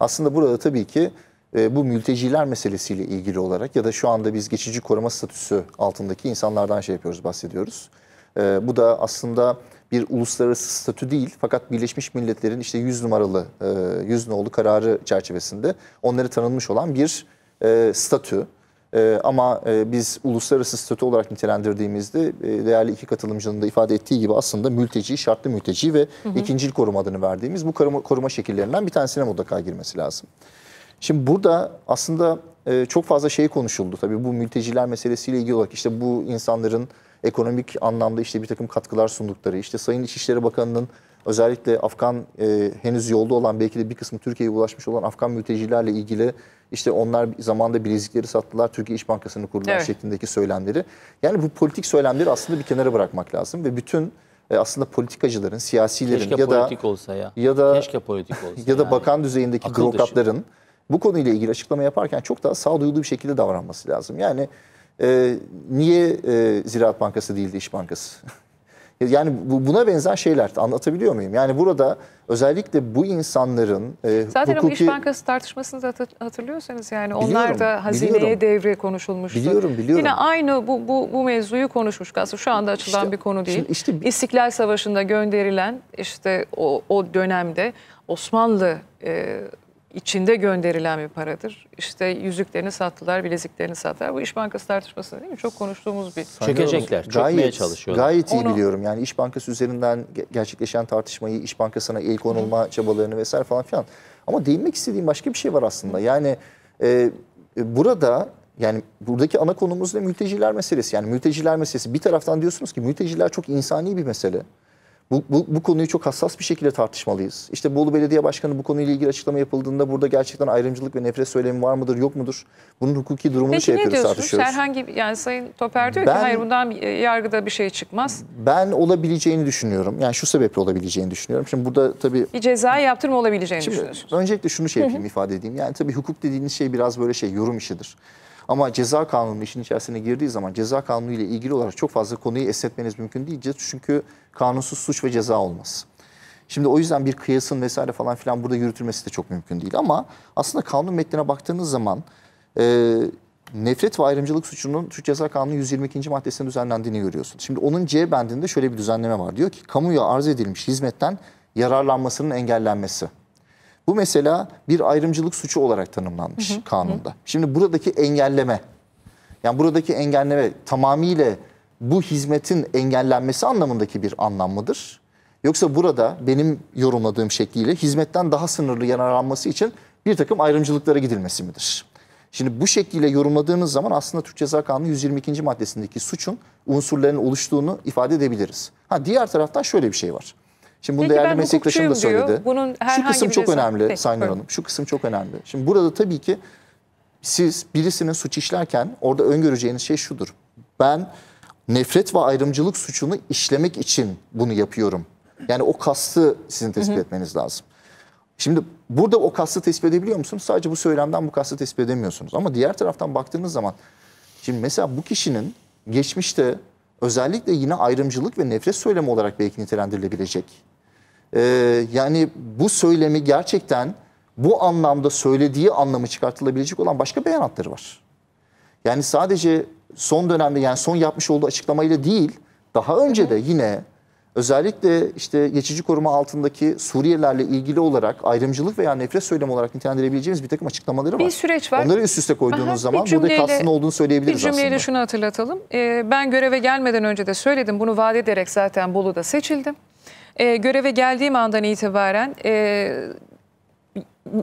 Aslında burada tabii ki e, bu mülteciler meselesiyle ilgili olarak ya da şu anda biz geçici koruma statüsü altındaki insanlardan şey yapıyoruz, bahsediyoruz. E, bu da aslında bir uluslararası statü değil fakat Birleşmiş Milletler'in işte 100 numaralı, e, 100 nolu kararı çerçevesinde onları tanınmış olan bir e, statü. E, ama e, biz uluslararası statü olarak nitelendirdiğimizde e, değerli iki katılımcının da ifade ettiği gibi aslında mülteci, şartlı mülteci ve ikincil koruma adını verdiğimiz bu koruma, koruma şekillerinden bir tanesine mutlaka girmesi lazım. Şimdi burada aslında e, çok fazla şey konuşuldu. Tabii bu mülteciler meselesiyle ilgili olarak işte bu insanların ekonomik anlamda işte bir takım katkılar sundukları, işte Sayın İçişleri Bakanı'nın özellikle Afgan e, henüz yolda olan belki de bir kısmı Türkiye'ye ulaşmış olan Afgan mültecilerle ilgili işte onlar zamanda bilezikleri sattılar, Türkiye İş Bankası'nı kurdular Evet. şeklindeki söylemleri. Yani bu politik söylemleri aslında bir kenara bırakmak lazım ve bütün e, aslında politikacıların, siyasilerin Keşke ya da politik olsa ya. ya da- Keşke politik olsa. ya da yani. bakan düzeyindeki Akıl dışı. bürokratların bu konuyla ilgili açıklama yaparken çok daha sağduyulu bir şekilde davranması lazım. Yani e, niye e, Ziraat Bankası değil de İş Bankası? yani bu, buna benzer şeyler anlatabiliyor muyum? Yani burada özellikle bu insanların e, Zaten ama hukuki... İş Bankası tartışmasını da hatır- hatırlıyorsanız yani onlar Biliyorum, da hazineye biliyorum. devre konuşulmuştu. Biliyorum, biliyorum. Yine aynı bu, bu, bu mevzuyu konuşmuş. Aslında şu anda açılan İşte- bir konu değil. işte- İstiklal Savaşı'nda gönderilen işte o, o dönemde Osmanlı e, içinde gönderilen bir paradır. İşte yüzüklerini sattılar, bileziklerini sattılar. Bu İş Bankası tartışması değil mi? Çok konuştuğumuz bir Çökecekler, çökmeye çalışıyorlar. Gayet iyi Onu- biliyorum. Yani İş Bankası üzerinden ge- gerçekleşen tartışmayı, İş Bankası'na el konulma çabalarını vesaire falan filan. Ama değinmek istediğim başka bir şey var aslında. Yani e, e, burada yani buradaki ana konumuz da mülteciler meselesi. Yani mülteciler meselesi bir taraftan diyorsunuz ki mülteciler çok insani bir mesele. Bu, bu, bu konuyu çok hassas bir şekilde tartışmalıyız. İşte Bolu Belediye Başkanı bu konuyla ilgili açıklama yapıldığında burada gerçekten ayrımcılık ve nefret söylemi var mıdır yok mudur? Bunun hukuki durumunu Peki şey ne yapıyoruz diyorsunuz? tartışıyoruz. Herhangi bir yani Sayın Toper diyor Ben- ki hayır bundan e, yargıda bir şey çıkmaz. Ben olabileceğini düşünüyorum. Yani şu sebeple olabileceğini düşünüyorum. Şimdi burada tabii Bir ceza yaptırma olabileceğini Şimdi düşünüyorsunuz. öncelikle şunu şey yapayım ifade edeyim. Yani tabii hukuk dediğiniz şey biraz böyle şey yorum işidir. Ama ceza kanunu işin içerisine girdiği zaman ceza kanunu ile ilgili olarak çok fazla konuyu esnetmeniz mümkün değil. Çünkü kanunsuz suç ve ceza olmaz. Şimdi o yüzden bir kıyasın vesaire falan filan burada yürütülmesi de çok mümkün değil. Ama aslında kanun metnine baktığınız zaman e, nefret ve ayrımcılık suçunun Türk Ceza Kanunu 122. maddesinde düzenlendiğini görüyorsunuz. Şimdi onun C bendinde şöyle bir düzenleme var. Diyor ki kamuya arz edilmiş hizmetten yararlanmasının engellenmesi. Bu mesela bir ayrımcılık suçu olarak tanımlanmış kanunda. Şimdi buradaki engelleme, yani buradaki engelleme tamamıyla bu hizmetin engellenmesi anlamındaki bir anlam mıdır? Yoksa burada benim yorumladığım şekliyle hizmetten daha sınırlı yararlanması için bir takım ayrımcılıklara gidilmesi midir? Şimdi bu şekliyle yorumladığınız zaman aslında Türk Ceza Kanunu 122. maddesindeki suçun unsurlarının oluştuğunu ifade edebiliriz. Ha diğer taraftan şöyle bir şey var. Şimdi bunu Peki değerli meslektaşım da diyor. söyledi. Bunun Şu kısım çok ceza- önemli Peki, Sayın. Hanım. Şu kısım çok önemli. Şimdi burada tabii ki siz birisinin suç işlerken orada öngöreceğiniz şey şudur. Ben nefret ve ayrımcılık suçunu işlemek için bunu yapıyorum. Yani o kastı sizin tespit etmeniz lazım. Şimdi burada o kastı tespit edebiliyor musunuz? Sadece bu söylemden bu kastı tespit edemiyorsunuz. Ama diğer taraftan baktığınız zaman şimdi mesela bu kişinin geçmişte özellikle yine ayrımcılık ve nefret söylemi olarak belki nitelendirilebilecek. Ee, yani bu söylemi gerçekten bu anlamda söylediği anlamı çıkartılabilecek olan başka beyanatları var. Yani sadece son dönemde yani son yapmış olduğu açıklamayla değil daha önce de yine özellikle işte geçici koruma altındaki Suriyelilerle ilgili olarak ayrımcılık veya nefret söylemi olarak nitelendirebileceğimiz bir takım açıklamaları var. Bir süreç var. Onları üst üste koyduğunuz Aha, bir zaman burada kastın olduğunu Bir söyleyebiliriz cümleyle aslında. şunu hatırlatalım. Ee, ben göreve gelmeden önce de söyledim. Bunu vaat ederek zaten Bolu'da seçildim. Ee, göreve geldiğim andan itibaren e,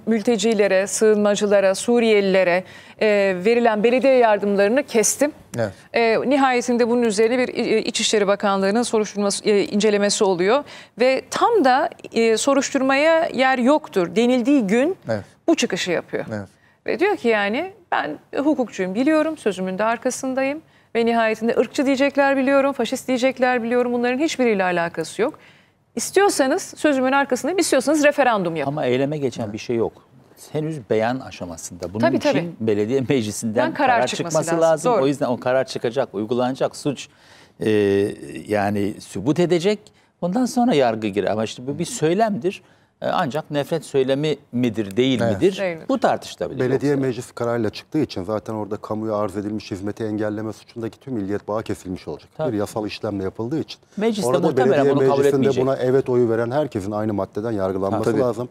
mültecilere, sığınmacılara, Suriyelilere e, verilen belediye yardımlarını kestim. Evet. E, nihayetinde bunun üzerine bir e, İçişleri Bakanlığı'nın soruşturması, e, incelemesi oluyor. Ve tam da e, soruşturmaya yer yoktur denildiği gün Evet. bu çıkışı yapıyor. Evet. Ve diyor ki yani ben hukukçuyum biliyorum sözümün de arkasındayım. Ve nihayetinde ırkçı diyecekler biliyorum, faşist diyecekler biliyorum. Bunların hiçbiriyle alakası yok. İstiyorsanız sözümün arkasındayım, istiyorsanız referandum yapın. Ama eyleme geçen bir şey yok. Henüz beyan aşamasında. Bunun Tabii, için tabii. belediye meclisinden Ben karar karar, çıkması çıkması lazım. lazım. Doğru. O yüzden o karar çıkacak, uygulanacak suç e, yani sübut edecek. Ondan sonra yargı girer. Ama işte bu bir söylemdir. E, Ancak nefret söylemi midir değil Evet. midir Değil bu tartışılabilir. Belediye Yoksa- meclis kararıyla çıktığı için zaten orada kamuya arz edilmiş hizmeti engelleme suçundaki tüm milliyet bağı kesilmiş olacak. Tabii. Bir yasal işlemle yapıldığı için. Meclis de orada belediye bunu kabul meclisinde buna evet oyu veren herkesin aynı maddeden yargılanması tabii. lazım.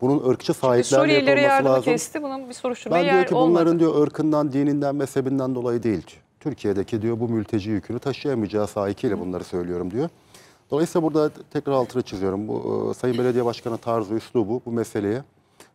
Bunun ırkçı sahiplerle yapılması yardımı lazım. kesti. Bunun bir soruşturma Ben yer diyor ki bunların olmadı. diyor ırkından, dininden, mezhebinden dolayı değil. Türkiye'deki diyor bu mülteci yükünü taşıyamayacağı sahikiyle bunları söylüyorum diyor. Dolayısıyla burada tekrar altını çiziyorum. Bu e, Sayın Belediye Başkanı tarzı, üslubu bu meseleye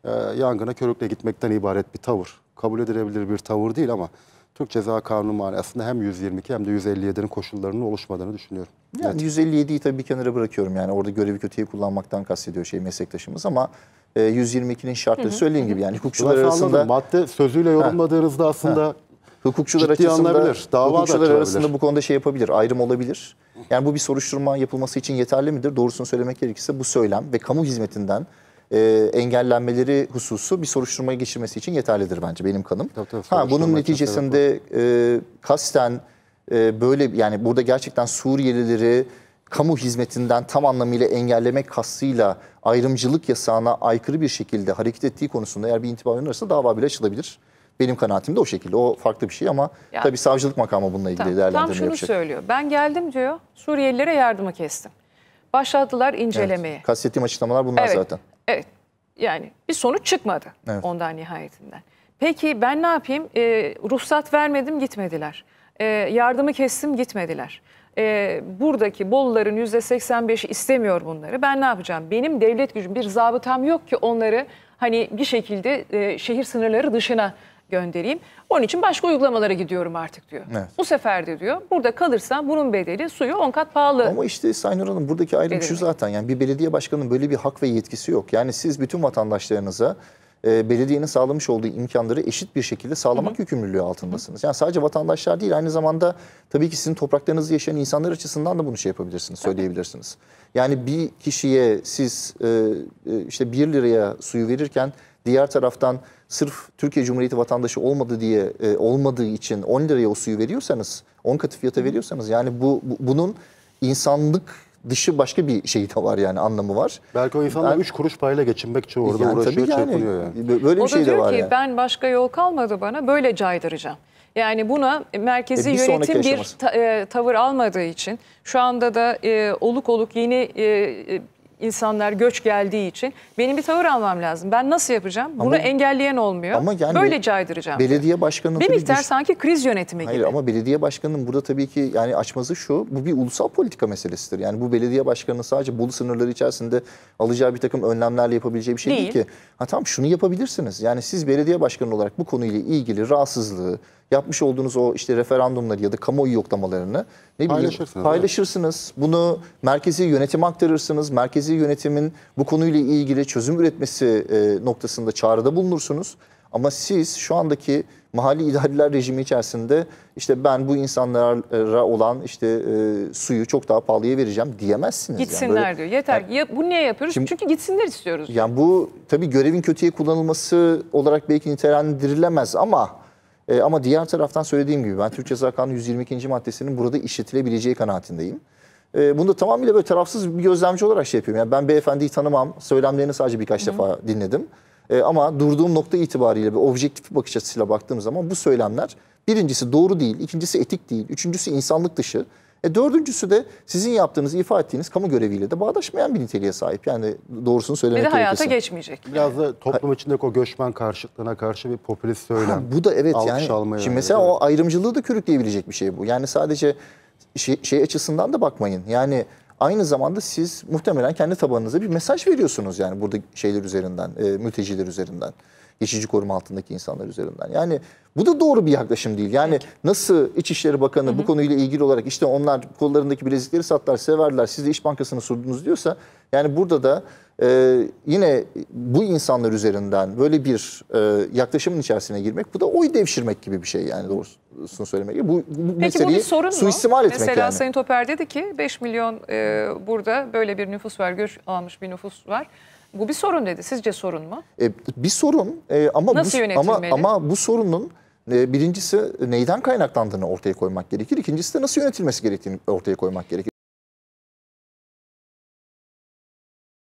e, yangına körükle gitmekten ibaret bir tavır. Kabul edilebilir bir tavır değil ama Türk Ceza Kanunu manasında hem 122 hem de 157'nin koşullarının oluşmadığını düşünüyorum. Yani 157'yi tabii bir kenara bırakıyorum. Yani orada görevi kötüye kullanmaktan kastediyor şey meslektaşımız ama e, 122'nin şartları söylediğim gibi yani hukukçular Şurası arasında anladım. Madde sözüyle yorumladığınızda aslında hukukçular ciddi açısında alınabilir, dava da hukukçular açılabilir. arasında bu konuda şey yapabilir, ayrım olabilir. Yani bu bir soruşturma yapılması için yeterli midir? Doğrusunu söylemek gerekirse bu söylem ve kamu hizmetinden e, engellenmeleri hususu bir soruşturmaya geçirmesi için yeterlidir bence benim kanım. Tabii, tabii, ha, bunun neticesinde e, kasten e, böyle yani burada gerçekten Suriyelileri kamu hizmetinden tam anlamıyla engellemek kastıyla ayrımcılık yasağına aykırı bir şekilde hareket ettiği konusunda eğer bir intiba alınırsa dava bile açılabilir. Benim kanaatim de o şekilde. O farklı bir şey ama Ya- tabii savcılık makamı bununla ilgili Tamam, değerlendirme tam şunu yapacak. söylüyor. Ben geldim diyor. Suriyelilere yardımı kestim. Başladılar incelemeye. Evet. Kastettiğim açıklamalar bunlar Evet. zaten. Evet. Yani bir sonuç çıkmadı Evet. ondan nihayetinden. Peki ben ne yapayım? Ee, ruhsat vermedim gitmediler. Ee, yardımı kestim gitmediler. Ee, buradaki Boluların %85'i istemiyor bunları. Ben ne yapacağım? Benim devlet gücüm bir zabıtam yok ki onları hani bir şekilde e, şehir sınırları dışına göndereyim. Onun için başka uygulamalara gidiyorum artık diyor. Evet. Bu sefer de diyor burada kalırsam bunun bedeli suyu 10 kat pahalı. Ama işte Sayın Nur Hanım buradaki ayrım şu demek? zaten yani bir belediye başkanının böyle bir hak ve yetkisi yok. Yani siz bütün vatandaşlarınıza e, belediyenin sağlamış olduğu imkanları eşit bir şekilde sağlamak yükümlülüğü altındasınız. Yani sadece vatandaşlar değil aynı zamanda tabii ki sizin topraklarınızda yaşayan insanlar açısından da bunu şey yapabilirsiniz, söyleyebilirsiniz. Yani bir kişiye siz e, e, işte 1 liraya suyu verirken diğer taraftan sırf Türkiye Cumhuriyeti vatandaşı olmadı diye e, olmadığı için 10 liraya o suyu veriyorsanız 10 katı fiyata veriyorsanız yani bu, bu- bunun insanlık dışı başka bir şey de var yani anlamı var. belki o insanlar Ben- 3 kuruş payla geçinmek için orada Yani uğraşıyor, tabii yani, çırpınıyor yani. bö- Böyle O bir da şey de diyor var ki yani. ben başka yol kalmadı bana böyle caydıracağım. Yani buna merkezi E, bir yönetim bir ta- e, tavır almadığı için şu anda da e, oluk oluk yeni e, e, insanlar göç geldiği için benim bir tavır almam lazım. Ben nasıl yapacağım? Bunu Ama- engelleyen olmuyor. ama yani böyle caydıracağım. Belediye başkanının bir miktar düş- sanki kriz yönetimi Hayır gibi. ama belediye başkanının burada tabii ki yani açması şu, bu bir ulusal politika meselesidir. Yani bu belediye başkanının sadece Bolu sınırları içerisinde alacağı bir takım önlemlerle yapabileceği bir şey değil, Değil. ki. Ha tamam şunu yapabilirsiniz. Yani siz belediye başkanı olarak bu konuyla ilgili rahatsızlığı, yapmış olduğunuz o işte referandumları ya da kamuoyu yoklamalarını ne bileyim Paylaşırsınız, paylaşırsınız. Bunu merkezi yönetime aktarırsınız. Merkezi yönetimin bu konuyla ilgili çözüm üretmesi e, noktasında çağrıda bulunursunuz. Ama siz şu andaki mahalli idareler rejimi içerisinde işte ben bu insanlara olan işte e, suyu çok daha pahalıya vereceğim diyemezsiniz. Yani Gitsinler böyle- diyor. Yeter. Ya, bu niye yapıyoruz? Şimdi- Çünkü gitsinler istiyoruz. yani bu tabii görevin kötüye kullanılması olarak belki nitelendirilemez ama e, ama diğer taraftan söylediğim gibi ben Türk Ceza Kanunu 122. maddesinin burada işletilebileceği kanaatindeyim. E, bunu da tamamıyla böyle tarafsız bir gözlemci olarak şey yapıyorum. Yani ben beyefendiyi tanımam. Söylemlerini sadece birkaç defa dinledim. E, ama durduğum nokta itibariyle bir objektif bir bakış açısıyla baktığım zaman bu söylemler birincisi doğru değil, ikincisi etik değil, üçüncüsü insanlık dışı. E, dördüncüsü de sizin yaptığınız, ifade ettiğiniz kamu göreviyle de bağdaşmayan bir niteliğe sahip. Yani doğrusunu söylemek de hayata gerekirse. geçmeyecek. Biraz da toplum içindeki o göçmen karşıtlığına karşı bir popülist söylem. Ha, bu da evet yani. almaya Şimdi mesela evet. o ayrımcılığı da körükleyebilecek bir şey bu. Yani sadece şey, şey açısından da bakmayın. Yani aynı zamanda siz muhtemelen kendi tabanınıza bir mesaj veriyorsunuz yani burada şeyler üzerinden, e, mülteciler üzerinden. Geçici koruma altındaki insanlar üzerinden. Yani bu da doğru bir yaklaşım değil. Yani nasıl İçişleri Bakanı bu konuyla ilgili olarak işte onlar kollarındaki bilezikleri satlar, severler, siz de İş Bankası'nı sordunuz diyorsa yani burada da e, yine bu insanlar üzerinden böyle bir e, yaklaşımın içerisine girmek bu da oy devşirmek gibi bir şey yani doğrusunu söylemek. Bu, bu Peki bu meseleyi bir sorun mu? suistimal etmek Mesela yani. Sayın Toper dedi ki 5 milyon e, burada böyle bir nüfus var, göç almış bir nüfus var. Bu bir sorun dedi. Sizce sorun mu? E, bir sorun e, ama Nasıl bu, ama ama bu sorunun e, birincisi neyden kaynaklandığını ortaya koymak gerekir. İkincisi de nasıl yönetilmesi gerektiğini ortaya koymak gerekir.